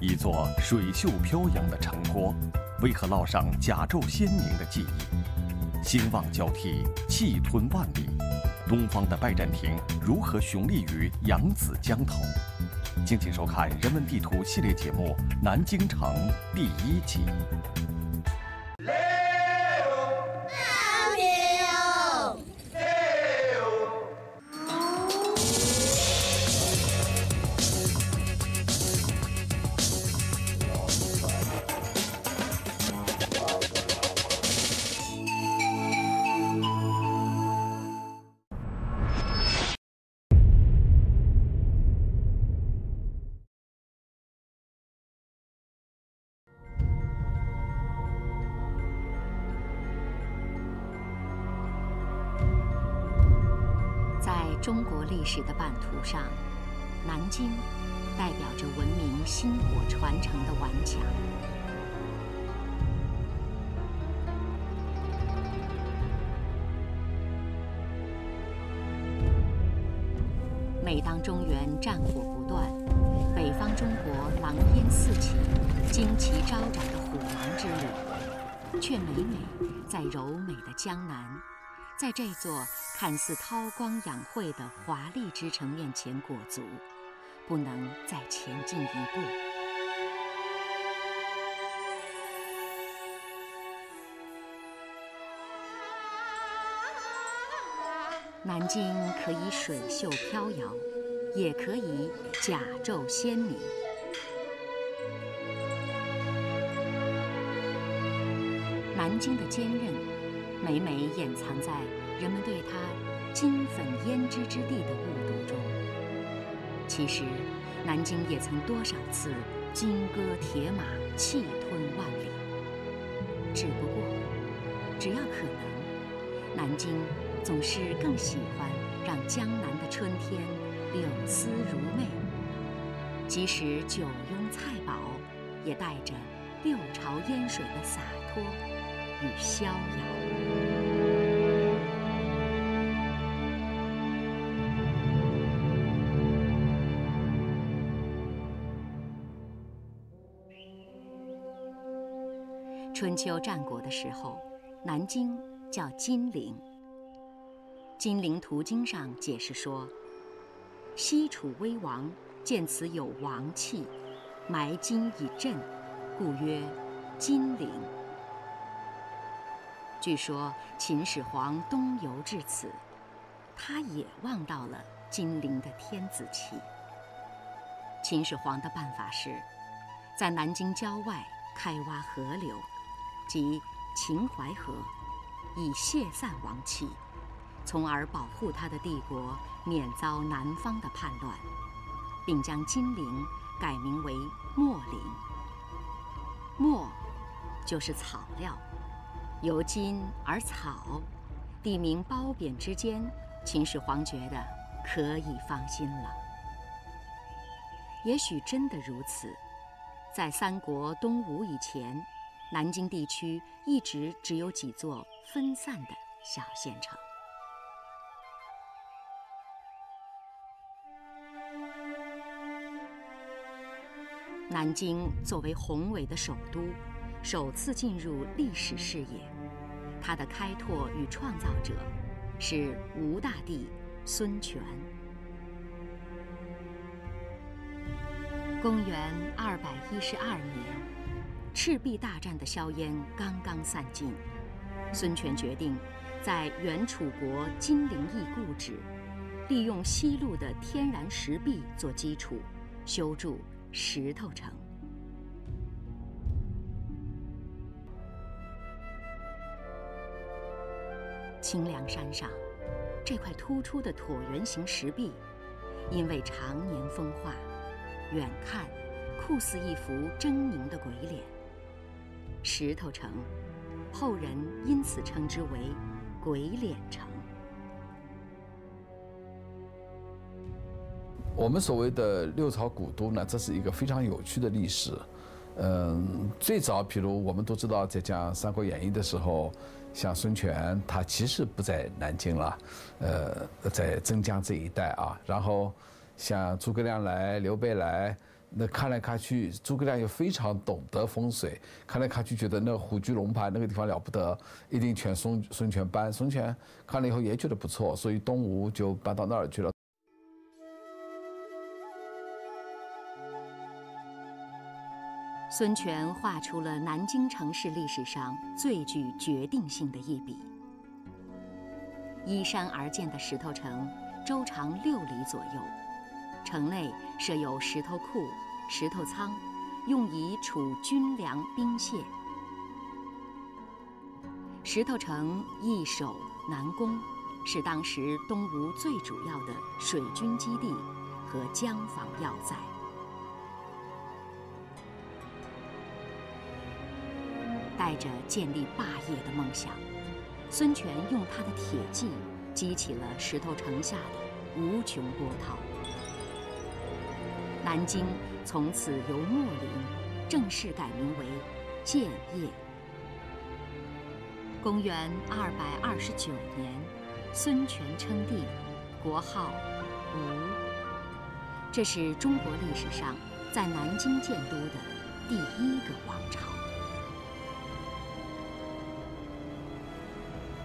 一座水袖飘扬的城郭，为何烙上甲胄鲜明的记忆？兴旺交替，气吞万里，东方的拜占庭如何雄立于扬子江头？敬请收看《人文地图》系列节目《南京城》第一集。柔美的江南。在这座看似韬光养晦的华丽之城面前裹足，不能再前进一步。南京可以水袖飘摇，也可以甲胄鲜明。南京的坚韧。每每掩藏在人们对它金粉胭脂之地的误读中。其实，南京也曾多少次金戈铁马，气吞万里。只不过，只要可能，南京总是更喜欢让江南的春天柳丝如媚。即使酒庸菜饱，也带着六朝烟水的洒脱与逍遥。春秋战国的时候，南京叫金陵。《金陵图经》上解释说：“西楚威王见此有王气，埋金以镇，故曰金陵。”据说秦始皇东游至此，他也望到了金陵的天子气。秦始皇的办法是，在南京郊外开挖河流。即秦淮河，以泄散王气，从而保护他的帝国免遭南方的叛乱，并将金陵改名为秣陵。墨，就是草料，由金而草，地名褒贬之间，秦始皇觉得可以放心了。也许真的如此，在三国东吴以前。南京地区一直只有几座分散的小县城。南京作为宏伟的首都，首次进入历史视野。它的开拓与创造者是吴大帝孙权。公元二百一十二年。赤壁大战的硝烟刚刚散尽，孙权决定在原楚国金陵邑故址，利用西路的天然石壁做基础，修筑石头城。清凉山上，这块突出的椭圆形石壁，因为常年风化，远看酷似一幅狰狞的鬼脸。石头城，后人因此称之为“鬼脸城”。我们所谓的六朝古都呢，这是一个非常有趣的历史。嗯，最早，比如我们都知道，在讲《三国演义》的时候，像孙权，他其实不在南京了，呃，在镇江这一带啊。然后，像诸葛亮来、刘备来，那看来看去，诸葛亮又非常懂得风水，看来看去觉得那虎踞龙盘那个地方了不得，一定全孙孙权搬。孙权看了以后也觉得不错，所以东吴就搬到那儿去了。孙权画出了南京城市历史上最具决定性的一笔。依山而建的石头城，周长六里左右。城内设有石头库、石头仓，用以储军粮兵械。石头城易守难攻，是当时东吴最主要的水军基地和江防要塞。带着建立霸业的梦想，孙权用他的铁骑激起了石头城下的无穷波涛。南京从此由秣陵正式改名为建业。公元二百二十九年，孙权称帝，国号吴。这是中国历史上在南京建都的第一个王朝。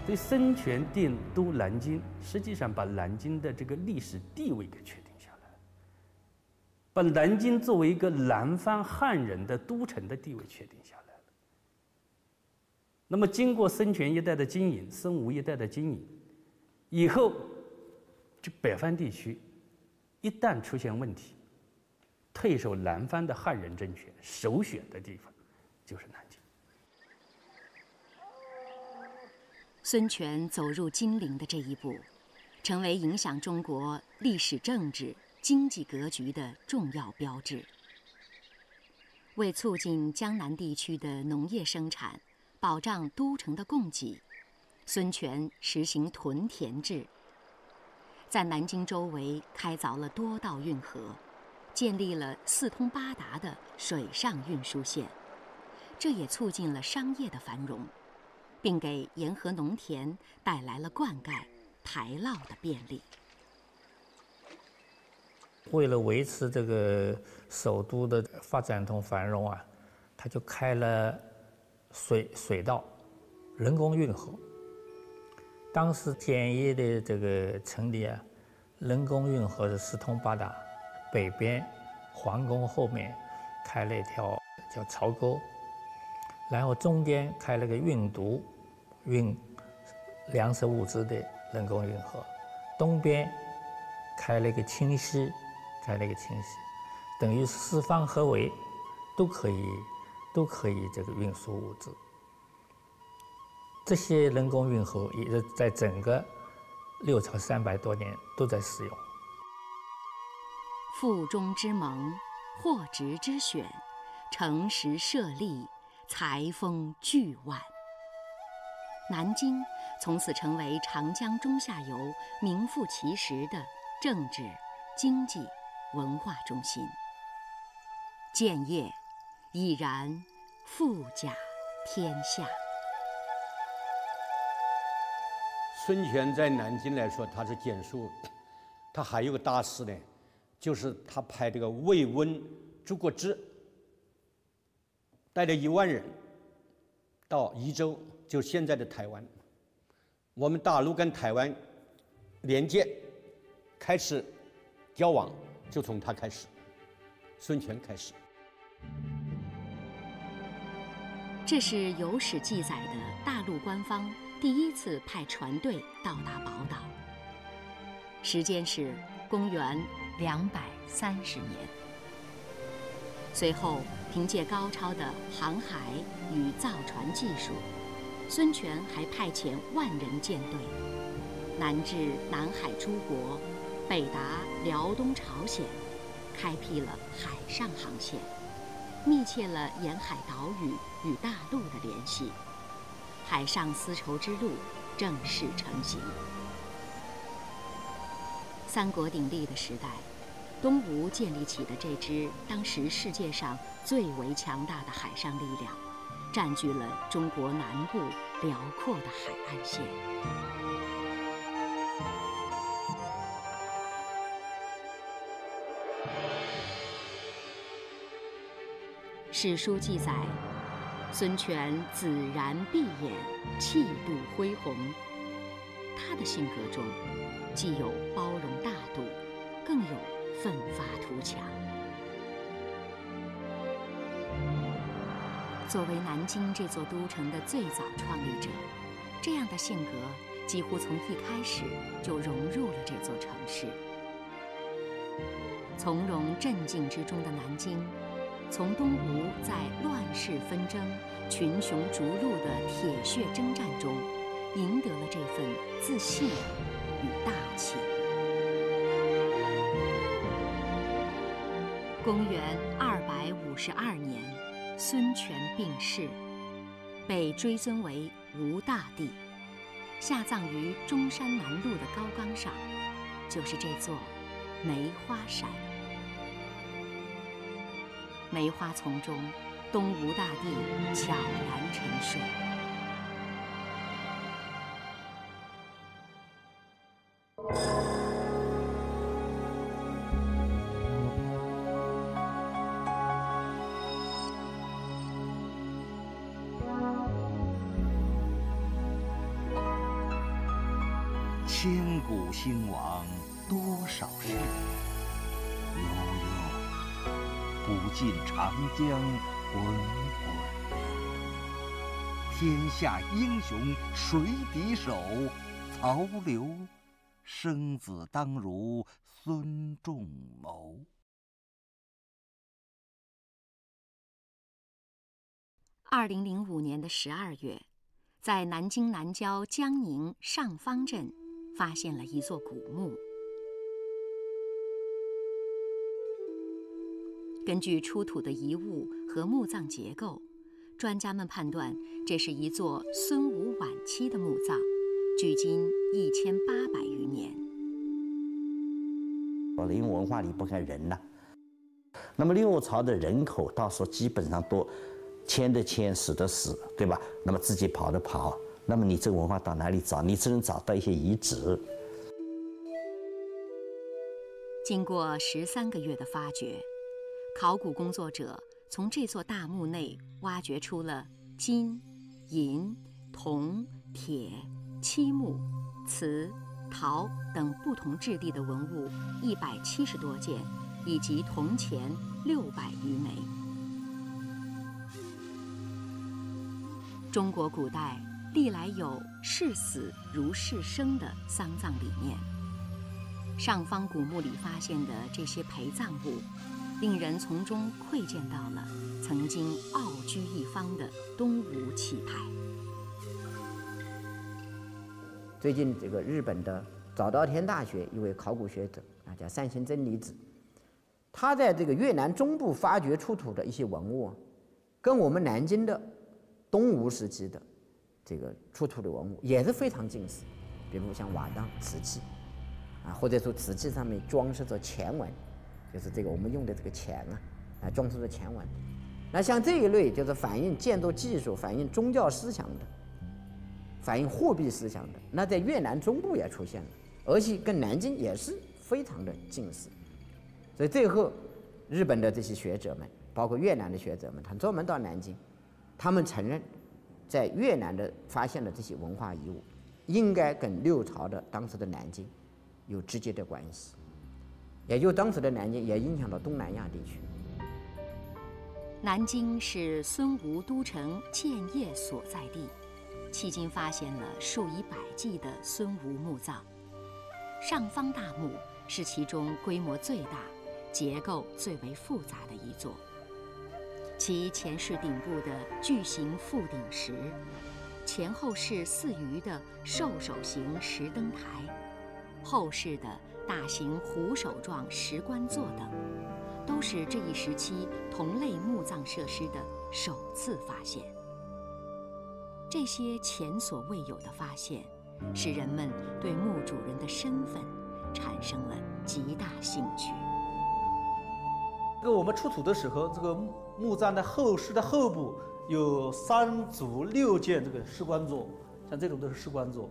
所以孙权定都南京，实际上把南京的这个历史地位给确定下来了。把南京作为一个南方汉人的都城的地位确定下来了。那么，经过孙权一代的经营，孙吴一代的经营，以后，这北方地区一旦出现问题，退守南方的汉人政权首选的地方就是南京。孙权走入金陵的这一步，成为影响中国历史政治。经济格局的重要标志。为促进江南地区的农业生产，保障都城的供给，孙权实行屯田制，在南京周围开凿了多道运河，建立了四通八达的水上运输线，这也促进了商业的繁荣，并给沿河农田带来了灌溉、排涝的便利。为了维持这个首都的发展同繁荣啊，他就开了水水道、人工运河。当时建业的这个城里啊，人工运河是四通八达，北边皇宫后面开了一条叫槽沟，然后中间开了个运毒、运粮食物资的人工运河，东边开了一个清溪。开了一个清溪，等于四方合围，都可以，都可以这个运输物资。这些人工运河也是在整个六朝三百多年都在使用。腹中之盟，货殖之选，诚实设立，财丰巨万。南京从此成为长江中下游名副其实的政治、经济。文化中心，建业已然富甲天下。孙权在南京来说，他是建树，他还有个大事呢，就是他派这个魏温诸葛之带着一万人到宜州，就现在的台湾。我们大陆跟台湾连接，开始交往。就从他开始，孙权开始。这是有史记载的大陆官方第一次派船队到达宝岛。时间是公元两百三十年。随后，凭借高超的航海与造船技术，孙权还派遣万人舰队，南至南海诸国。北达辽东朝鲜，开辟了海上航线，密切了沿海岛屿与大陆的联系，海上丝绸之路正式成型。三国鼎立的时代，东吴建立起的这支当时世界上最为强大的海上力量，占据了中国南部辽阔的海岸线。史书记载，孙权紫然碧眼，气度恢宏。他的性格中，既有包容大度，更有奋发图强。作为南京这座都城的最早创立者，这样的性格几乎从一开始就融入了这座城市。从容镇静之中的南京，从东吴在乱世纷争、群雄逐鹿的铁血征战中，赢得了这份自信与大气。公元二百五十二年，孙权病逝，被追尊为吴大帝，下葬于中山南路的高岗上，就是这座梅花山。梅花丛中，东吴大帝悄然沉睡。长江滚滚。天下英雄谁敌手？曹刘，生子当如孙仲谋。二零零五年的十二月，在南京南郊江宁上方镇，发现了一座古墓。根据出土的遗物和墓葬结构，专家们判断这是一座孙吴晚期的墓葬，距今一千八百余年。因为文化离不开人呐。那么六朝的人口到时候基本上都迁的迁，死的死，对吧？那么自己跑的跑，那么你这个文化到哪里找？你只能找到一些遗址。经过十三个月的发掘，考古工作者从这座大墓内挖掘出了金、银、铜、铁、漆木、瓷、陶等不同质地的文物一百七十多件，以及铜钱六百余枚。中国古代历来有视死如视生的丧葬理念。上方古墓里发现的这些陪葬物，令人从中窥见到了曾经傲居一方的东吴气派。最近，这个日本的早稻田大学一位考古学者啊，叫山行真理子，他在这个越南中部发掘出土的一些文物，跟我们南京的东吴时期的这个出土的文物也是非常近似，比如像瓦当瓷器，啊，或者说瓷器上面装饰着钱文，就是这个我们用的这个钱啊，啊，装饰的钱文。那像这一类就是反映建筑技术、反映宗教思想的。反映货币思想的，那在越南中部也出现了，而且跟南京也是非常的近似，所以最后，日本的这些学者们，包括越南的学者们，他专门到南京，他们承认，在越南的发现的这些文化遗物，应该跟六朝的当时的南京有直接的关系，也就当时的南京也影响到东南亚地区。南京是孙吴都城建业所在地。迄今发现了数以百计的孙吴墓葬，上方大墓是其中规模最大、结构最为复杂的一座。其前室顶部的巨型覆顶石，前后室四余的兽首形石灯台，后室的大型虎首状石棺座等，都是这一时期同类墓葬设施的首次发现。这些前所未有的发现，使人们对墓主人的身份产生了极大兴趣。这个我们出土的时候，这个墓葬的后室的后部有三组六件这个石棺座，像这种都是石棺座。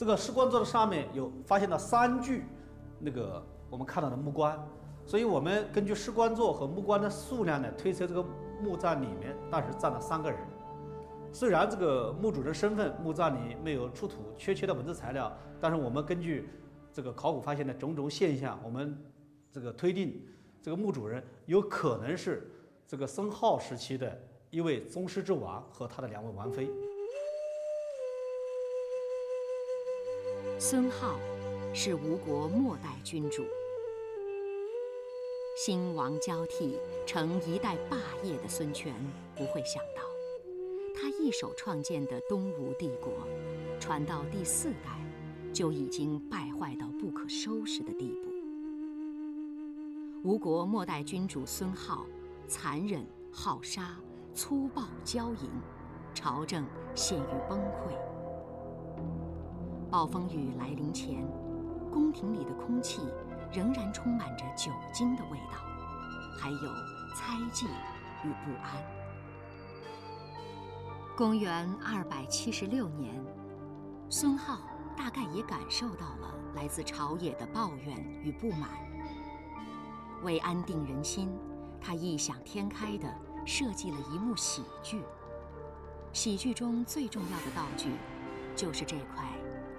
这个石棺座的上面有发现了三具那个我们看到的木棺，所以我们根据石棺座和木棺的数量呢，推测这个墓葬里面当时站了三个人。虽然这个墓主人身份墓葬里没有出土确切的文字材料，但是我们根据这个考古发现的种种现象，我们这个推定这个墓主人有可能是这个孙浩时期的一位宗室之王和他的两位王妃。孙浩是吴国末代君主。兴亡交替，成一代霸业的孙权不会想到，他一手创建的东吴帝国，传到第四代，就已经败坏到不可收拾的地步。吴国末代君主孙浩，残忍好杀、粗暴骄淫，朝政陷于崩溃。暴风雨来临前，宫廷里的空气。仍然充满着酒精的味道，还有猜忌与不安。公元二百七十六年，孙浩大概也感受到了来自朝野的抱怨与不满。为安定人心，他异想天开地设计了一幕喜剧。喜剧中最重要的道具，就是这块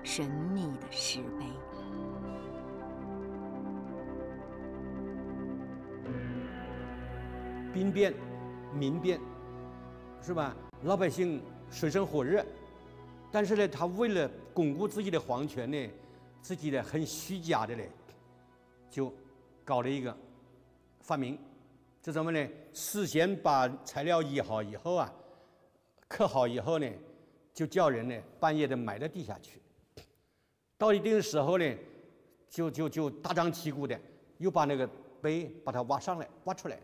神秘的石碑。兵变、民变，是吧？老百姓水深火热，但是呢，他为了巩固自己的皇权呢，自己呢很虚假的呢，就搞了一个发明，就怎么呢？事先把材料议好以后啊，刻好以后呢，就叫人呢半夜的埋到地下去，到一定的时候呢，就就就大张旗鼓的又把那个碑把它挖上来，挖出来。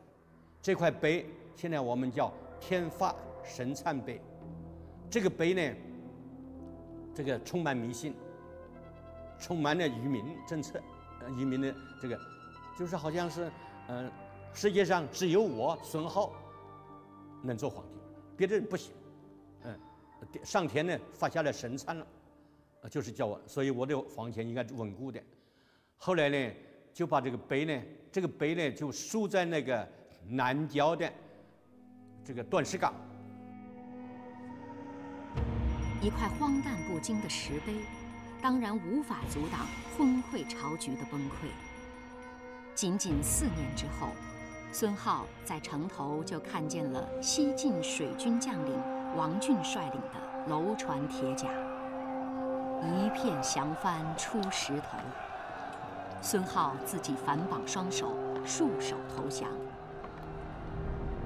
这块碑现在我们叫天发神灿碑，这个碑呢，这个充满迷信，充满了愚民政策，呃，愚民的这个，就是好像是，嗯，世界上只有我孙浩能做皇帝，别的人不行，嗯，上天呢发下了神参了，啊就是叫我，所以我的房钱应该稳固的。后来呢，就把这个碑呢，这个碑呢就竖在那个。南郊的这个断石岗，一块荒诞不经的石碑，当然无法阻挡昏聩朝局的崩溃。仅仅四年之后，孙浩在城头就看见了西晋水军将领王浚率领的楼船铁甲，一片降帆出石头。孙浩自己反绑双手，束手投降。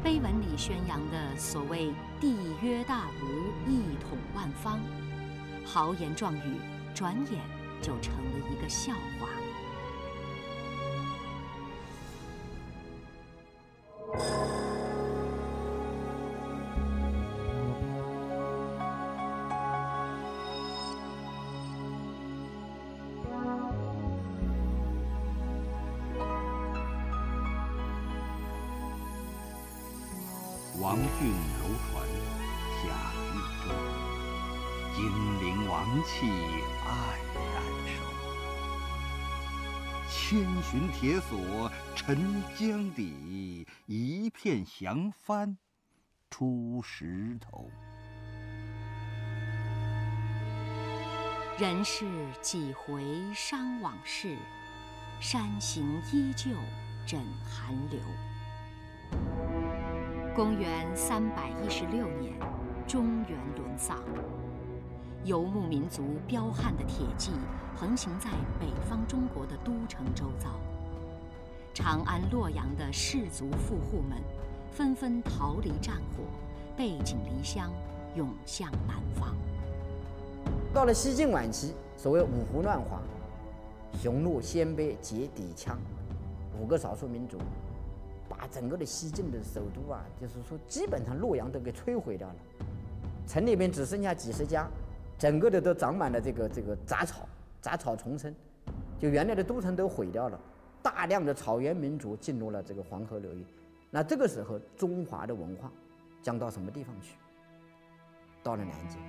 碑文里宣扬的所谓“帝曰大吴，一统万方”，豪言壮语，转眼就成了一个笑话。铁锁沉江底，一片降帆出石头。人世几回伤往事，山形依旧枕寒流。公元三百一十六年，中原沦丧，游牧民族彪悍的铁骑横行在北方中国的都城周遭。长安、洛阳的士族富户们纷纷逃离战火，背井离乡，涌向南方。到了西晋晚期，所谓五胡乱华，匈奴、鲜卑、羯、氐、羌五个少数民族。把整个的西晋的首都啊，就是说基本上洛阳都给摧毁掉了，城里面只剩下几十家，整个的都长满了这个这个杂草，杂草丛生，就原来的都城都毁掉了，大量的草原民族进入了这个黄河流域，那这个时候中华的文化将到什么地方去？到了南京，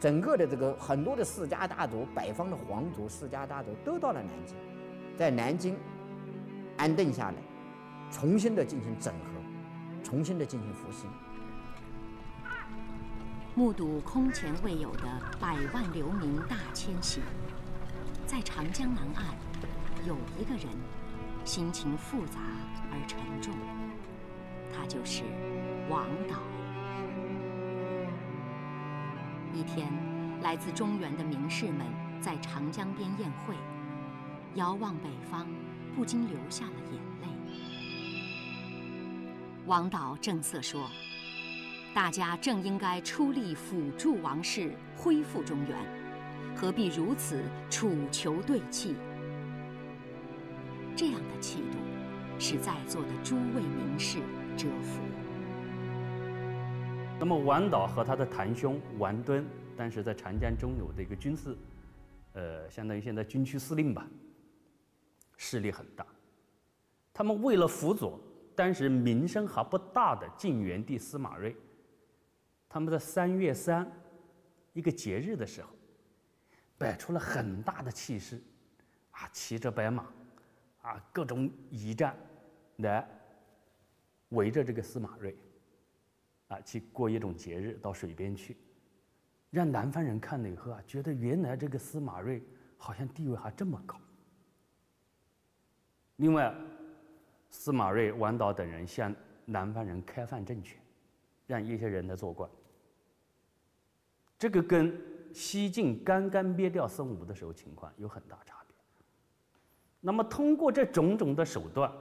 整个的这个很多的世家大族、北方的皇族世家大族都到了南京，在南京。安顿下来，重新的进行整合，重新的进行复兴。目睹空前未有的百万流民大迁徙，在长江南岸，有一个人，心情复杂而沉重，他就是王导。一天，来自中原的名士们在长江边宴会，遥望北方，不禁流下了眼泪。王导正色说：“大家正应该出力辅助王室恢复中原，何必如此楚囚对泣？”这样的气度，使在座的诸位名士折服。那么王导和他的堂兄王敦，当时在长江中游的一个军事，呃，相当于现在军区司令吧，势力很大。他们为了辅佐当时名声还不大的晋元帝司马睿，他们在三月三一个节日的时候，摆出了很大的气势，啊，骑着白马，啊，各种仪仗，来围着这个司马睿。啊，去过一种节日，到水边去，让南方人看了以后啊，觉得原来这个司马睿好像地位还这么高。另外，司马睿、王导等人向南方人开放政权，让一些人来做官。这个跟西晋刚刚灭掉孙吴的时候情况有很大差。那么，通过这种种的手段，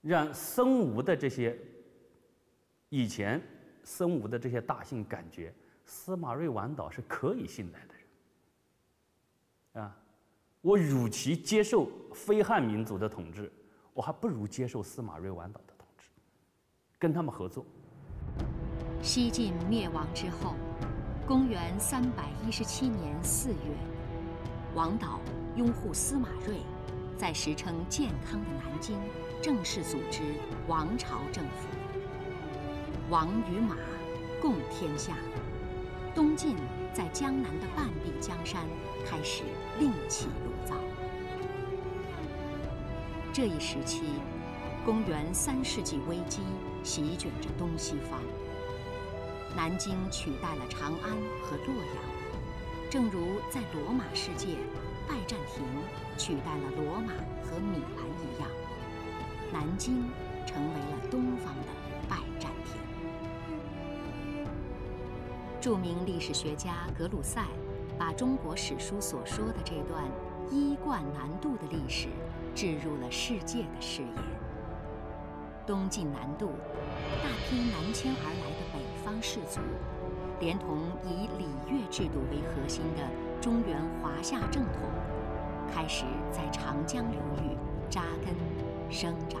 让孙吴的这些。以前，孙吴的这些大姓感觉司马睿、王导是可以信赖的人。啊，我与其接受非汉民族的统治，我还不如接受司马睿、王导的统治，跟他们合作。西晋灭亡之后，公元三百一十七年四月，王导拥护司马睿，在时称健康的南京正式组织王朝政府。王与马，共天下。东晋在江南的半壁江山开始另起炉灶。这一时期，公元三世纪危机席卷着东西方。南京取代了长安和洛阳，正如在罗马世界，拜占庭取代了罗马和米兰一样，南京成为了东方的拜占庭。著名历史学家格鲁塞把中国史书所说的这段衣冠南渡的历史置入了世界的视野。东晋南渡，大批南迁而来的北方士族，连同以礼乐制度为核心的中原华夏正统，开始在长江流域扎根生长。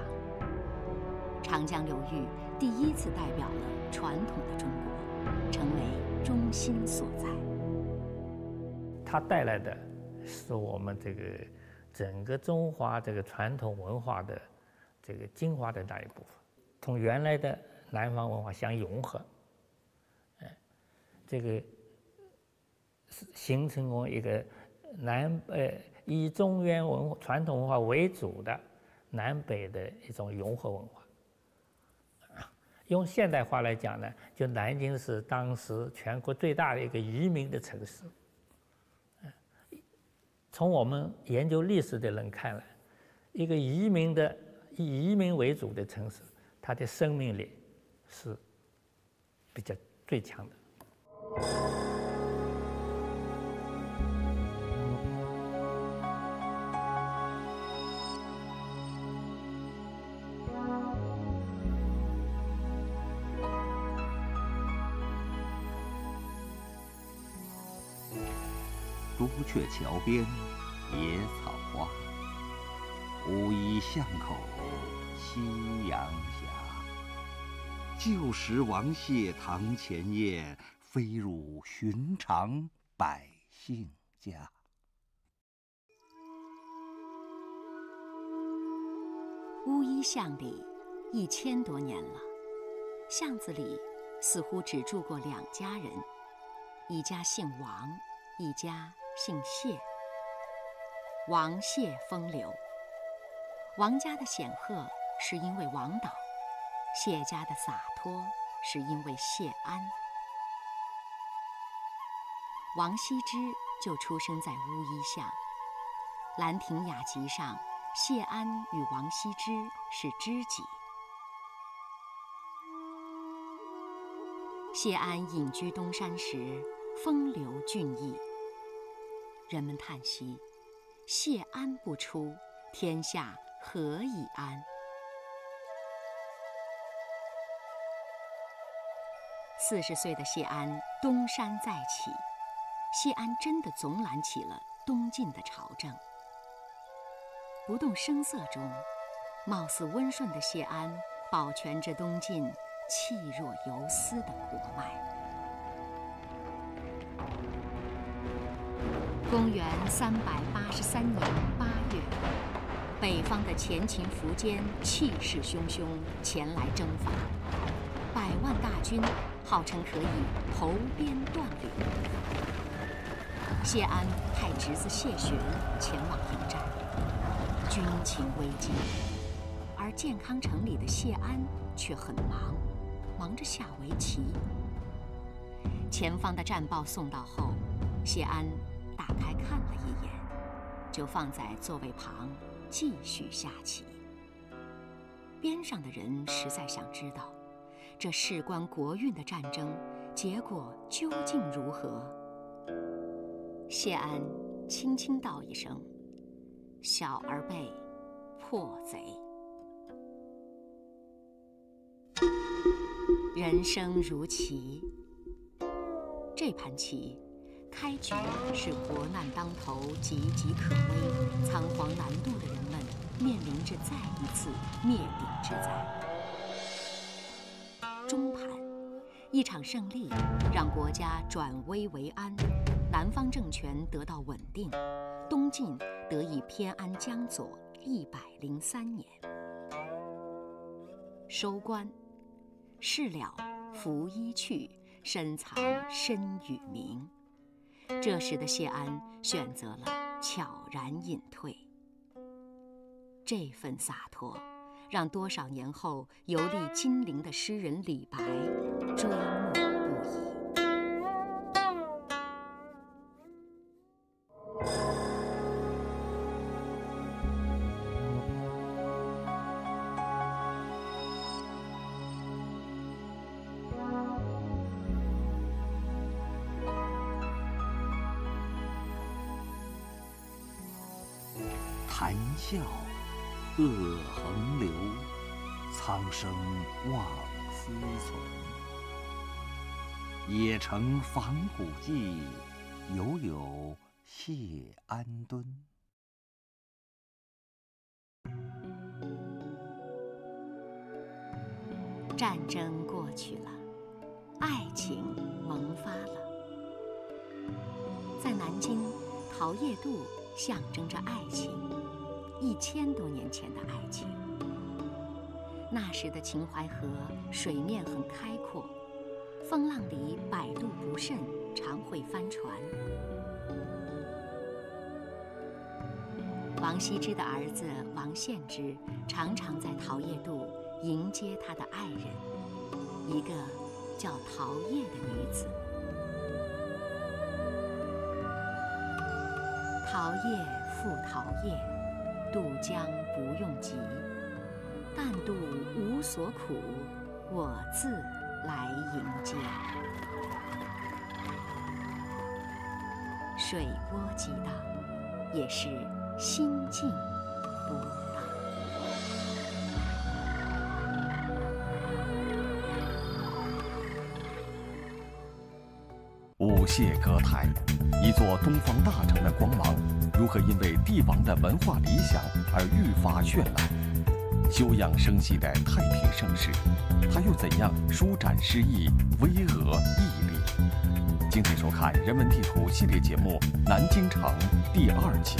长江流域第一次代表了传统的中国，成为。中心所在。它带来的是我们这个整个中华这个传统文化的这个精华的那一部分，同原来的南方文化相融合，哎，这个形成过一个南呃以中原文化传统文化为主的南北的一种融合文化。用现代话来讲呢，就南京是当时全国最大的一个移民的城市。从我们研究历史的人看来，一个移民的以移民为主的城市，它的生命力是比较最强的。鹊桥边，野草花；乌衣巷口，夕阳斜。旧时王谢堂前燕，飞入寻常百姓家。乌衣巷里，一千多年了，巷子里似乎只住过两家人，一家姓王，一家。姓谢，王谢风流。王家的显赫是因为王导，谢家的洒脱是因为谢安。王羲之就出生在乌衣巷，《兰亭雅集》上，谢安与王羲之是知己。谢安隐居东山时，风流俊逸。人们叹息：谢安不出，天下何以安？四十岁的谢安东山再起。谢安真的总揽起了东晋的朝政。不动声色中，貌似温顺的谢安保全着东晋气若游丝的国脉。公元三百八十三年八月，北方的前秦苻坚气势汹汹前来征伐，百万大军，号称可以投鞭断柳。谢安派侄子谢玄前往迎战，军情危机，而建康城里的谢安却很忙，忙着下围棋。前方的战报送到后，谢安打开看了一眼，就放在座位旁继续下棋。边上的人实在想知道，这事关国运的战争结果究竟如何。谢安轻轻道一声：“小儿辈，破贼。”人生如棋，这盘棋开局是国难当头、岌岌可危、仓皇难渡的人们面临着再一次灭顶之灾。中盘，一场胜利让国家转危为安。南方政权得到稳定，东晋得以偏安江左一百零三年。收官，事了拂衣去，深藏身与名。这时的谢安选择了悄然隐退。这份洒脱，让多少年后游历金陵的诗人李白追慕。城访古迹，犹有谢安墩。战争过去了，爱情萌发了。在南京，桃叶渡象征着爱情。一千多年前的爱情，那时的秦淮河水面很开阔，风浪里百渡不慎，常会翻船。王羲之的儿子王献之常常在桃叶渡迎接他的爱人，一个叫桃叶的女子。桃叶复桃叶。渡江不用急，但渡无所苦，我自来迎接。水波激荡，也是心境波荡。舞榭歌台，一座东方大城的光芒，如何因为帝王的文化理想而愈发绚烂？休养生息的太平盛世，他又怎样舒展诗意、巍峨屹立？敬请收看《人文地图》系列节目《南京城》第二集。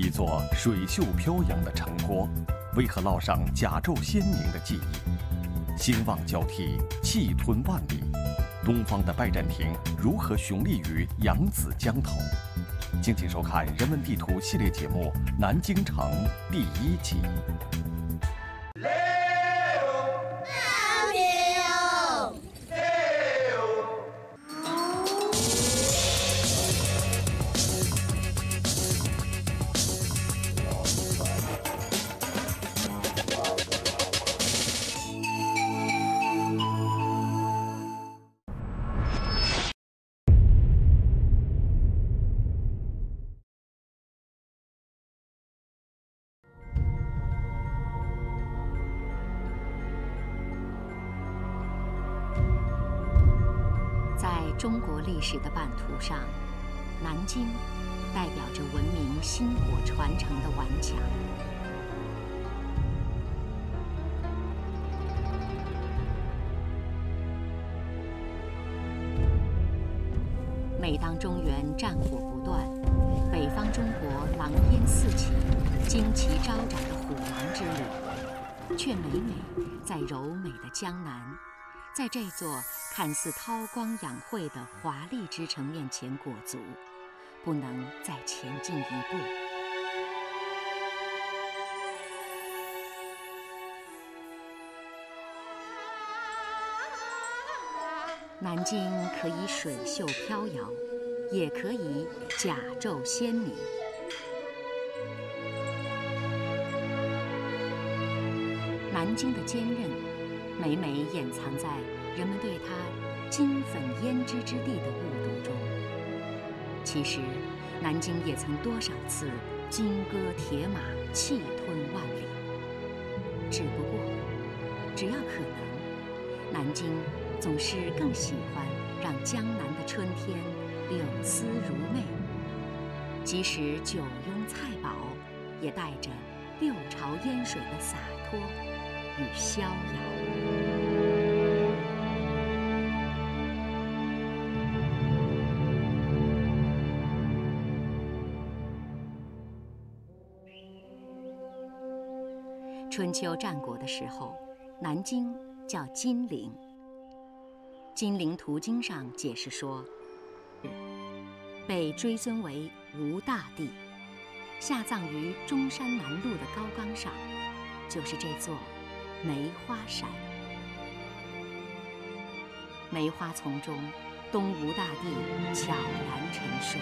一座水袖飘扬的城郭，为何烙上甲胄鲜明的记忆？兴旺交替，气吞万里，东方的拜占庭如何雄立于扬子江头？敬请收看《人文地图》系列节目《南京城》第一集。四起、旌旗招展的虎狼之旅，却每每在柔美的江南，在这座看似韬光养晦的华丽之城面前裹足，不能再前进一步。南京可以水袖飘摇，也可以甲胄鲜明。南京的坚韧，每每掩藏在人们对它金粉胭脂之地的误读中。其实，南京也曾多少次金戈铁马，气吞万里。只不过，只要可能，南京总是更喜欢让江南的春天柳丝如媚。即使酒拥菜饱，也带着六朝烟水的洒脱与逍遥。春秋战国的时候，南京叫金陵。《金陵图经》上解释说，被追尊为吴大帝，下葬于中山南路的高岗上，就是这座梅花山。梅花丛中，东吴大地悄然沉睡。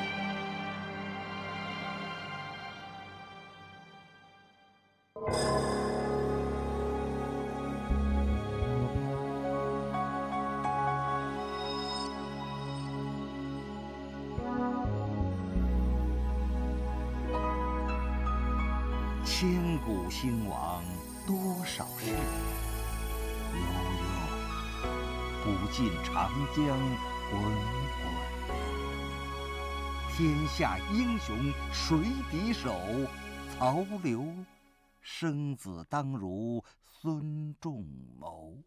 江滚滚。天下英雄谁敌手？曹刘，生子当如孙仲谋。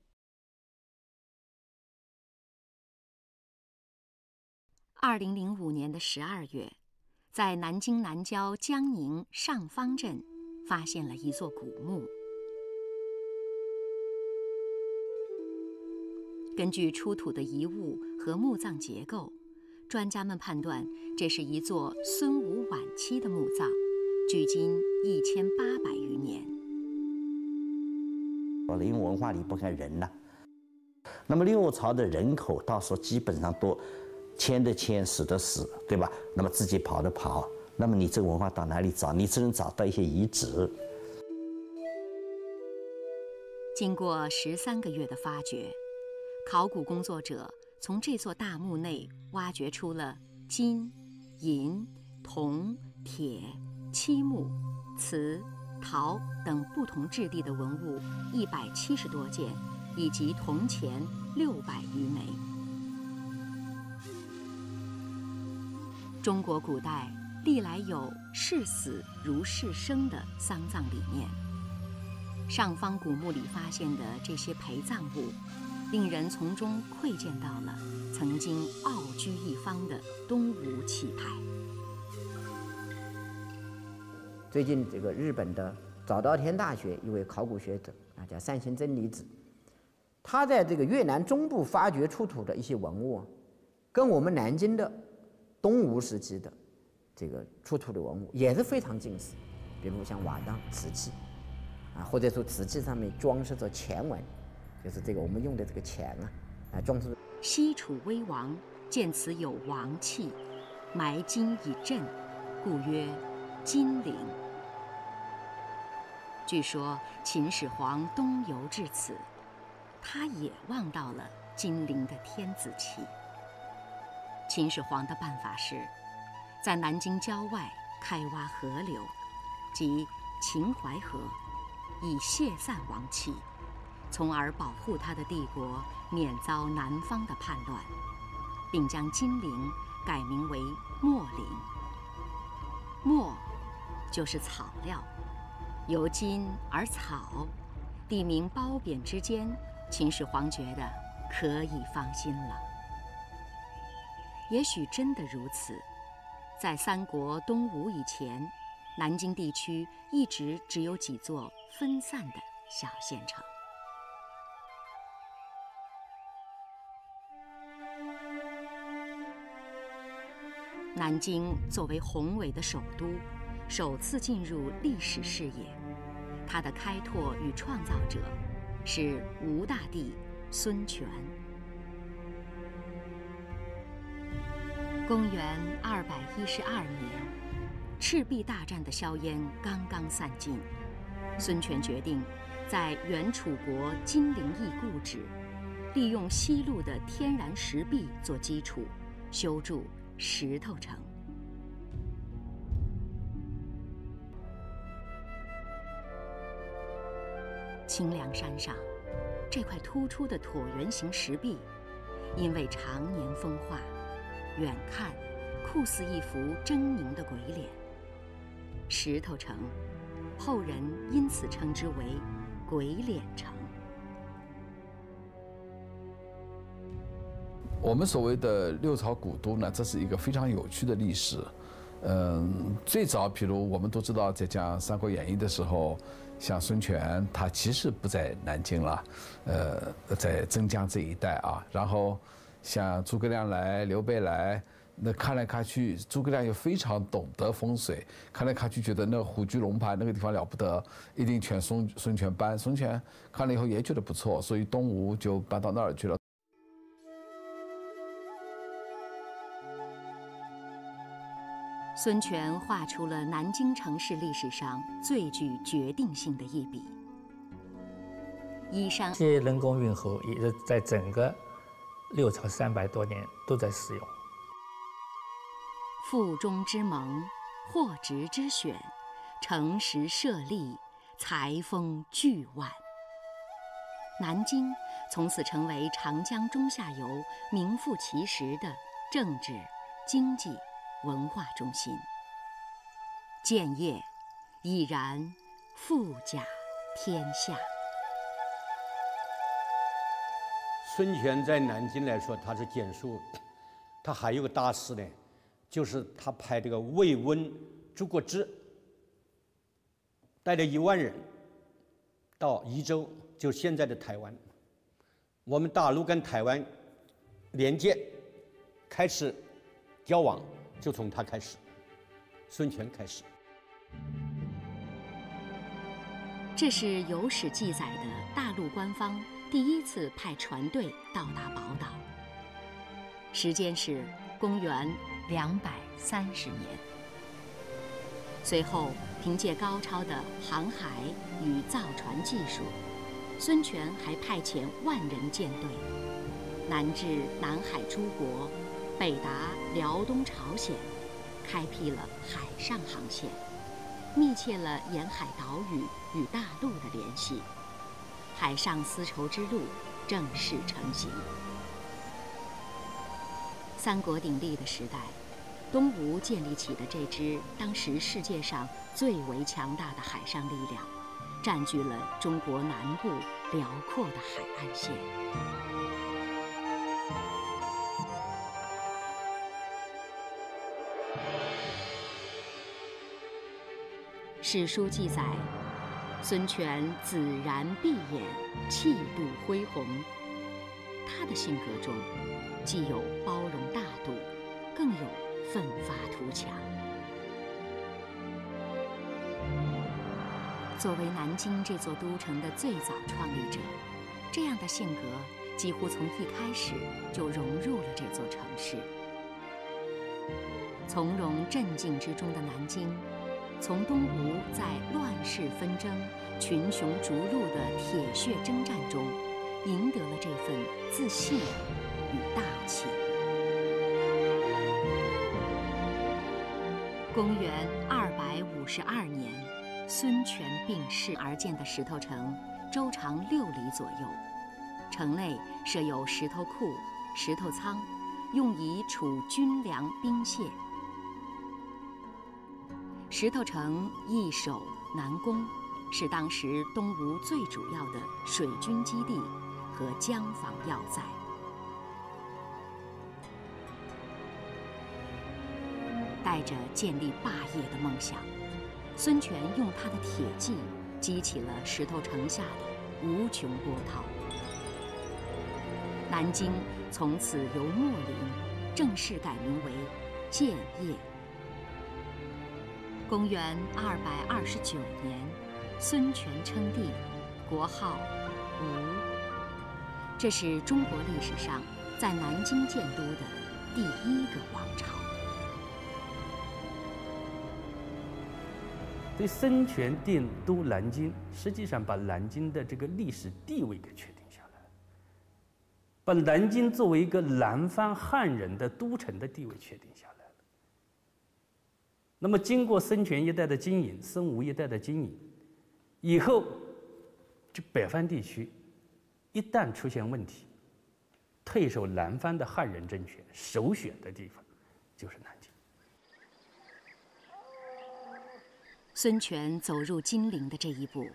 二零零五年的十二月，在南京南郊江宁上方镇，发现了一座古墓。根据出土的遗物和墓葬结构，专家们判断这是一座孙吴晚期的墓葬，距今一千八百余年。因为文化离不开人呐、那么六朝的人口到时候基本上都迁的迁，死的死，对吧？那么自己跑的跑，那么你这个文化到哪里找？你只能找到一些遗址。经过十三个月的发掘，考古工作者从这座大墓内挖掘出了金、银、铜、铁、漆木、瓷、陶等不同质地的文物一百七十多件，以及铜钱六百余枚。中国古代历来有视死如视生的丧葬理念。上方古墓里发现的这些陪葬物，令人从中窥见到了曾经傲居一方的东吴气派。最近这个日本的早稻田大学一位考古学者啊，叫山行真理子，他在这个越南中部发掘出土的一些文物，跟我们南京的东吴时期的这个出土的文物也是非常近似，比如像瓦当瓷器啊，或者说瓷器上面装饰着钱纹，就是这个我们用的这个钱啊，啊装饰。西楚威王见此有王气，埋金以镇，故曰金陵。据说秦始皇东游至此，他也望到了金陵的天子旗。秦始皇的办法是，在南京郊外开挖河流，即秦淮河，以泄散王气，从而保护他的帝国免遭南方的叛乱，并将金陵改名为秣陵。秣，就是草料。由金而草，地名褒贬之间，秦始皇觉得可以放心了。也许真的如此，在三国东吴以前，南京地区一直只有几座分散的小县城。南京作为宏伟的首都。首次进入历史视野，它的开拓与创造者是吴大帝孙权。公元二百一十二年，赤壁大战的硝烟刚刚散尽，孙权决定在原楚国金陵邑故址，利用西路的天然石壁做基础，修筑石头城。清凉山上，这块突出的椭圆形石壁，因为常年风化，远看酷似一幅狰狞的鬼脸。石头城，后人因此称之为“鬼脸城”。我们所谓的六朝古都呢，这是一个非常有趣的历史。嗯，最早，比如我们都知道，在讲《三国演义》的时候。像孙权，他其实不在南京了，呃，在镇江这一带啊。然后，像诸葛亮来、刘备来，那看来看去，诸葛亮又非常懂得风水，看来看去觉得那虎踞龙盘那个地方了不得，一定劝孙孙权搬。孙权看了以后也觉得不错，所以东吴就搬到那儿去了。孙权画出了南京城市历史上最具决定性的一笔。依山，这些人工运河也是在整个六朝三百多年都在使用。腹中之盟，货殖之选，城石设立，财丰巨万。南京从此成为长江中下游名副其实的政治、经济。文化中心，建业已然富甲天下。孙权在南京来说，他是建树，他还有个大事呢，就是他派这个魏温诸葛之带着一万人到宜州，就现在的台湾，我们大陆跟台湾连接，开始交往。就从他开始，孙权开始。这是有史记载的大陆官方第一次派船队到达宝岛。时间是公元两百三十年。随后，凭借高超的航海与造船技术，孙权还派遣万人舰队，南至南海诸国。北达辽东朝鲜，开辟了海上航线，密切了沿海岛屿与大陆的联系，海上丝绸之路正式成型。三国鼎立的时代，东吴建立起的这支当时世界上最为强大的海上力量，占据了中国南部辽阔的海岸线。史书记载，孙权紫然闭眼，气度恢宏。他的性格中，既有包容大度，更有奋发图强。作为南京这座都城的最早创立者，这样的性格几乎从一开始就融入了这座城市。从容镇静之中的南京，从东吴在乱世纷争、群雄逐鹿的铁血征战中，赢得了这份自信与大气。公元二百五十二年，孙权病逝而建的石头城，周长六里左右，城内设有石头库、石头仓，用以储军粮兵械。石头城易守难攻，是当时东吴最主要的水军基地和江防要塞。带着建立霸业的梦想，孙权用他的铁骑激起了石头城下的无穷波涛。南京从此由秣陵正式改名为建业。公元二百二十九年，孙权称帝，国号吴。这是中国历史上在南京建都的第一个王朝。所以，孙权定都南京，实际上把南京的这个历史地位给确定下来，把南京作为一个南方汉人的都城的地位确定下来。那么，经过孙权一代的经营，孙吴一代的经营，以后，这北方地区一旦出现问题，退守南方的汉人政权首选的地方就是南京。孙权走入金陵的这一步，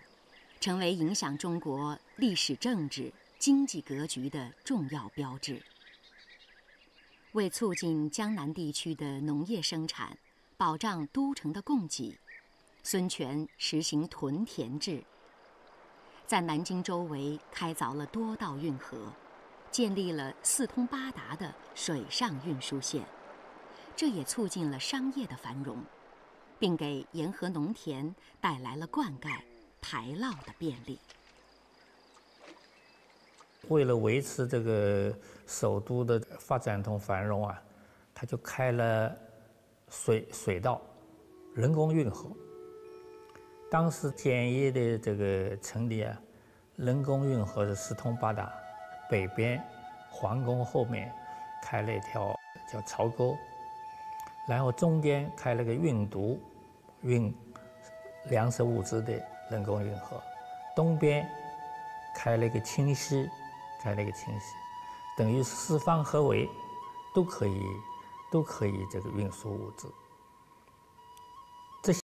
成为影响中国历史、政治、经济格局的重要标志。为促进江南地区的农业生产。保障都城的供给，孙权实行屯田制，在南京周围开凿了多道运河，建立了四通八达的水上运输线，这也促进了商业的繁荣，并给沿河农田带来了灌溉、排涝的便利。为了维持这个首都的发展同繁荣啊，他就开了。水水道，人工运河。当时建业的这个城里啊，人工运河是四通八达，北边皇宫后面开了一条叫槽沟，然后中间开了个运毒运粮食物资的人工运河，东边开了一个清溪，开了一个清溪，等于四方合围，都可以。都可以这个运输物资。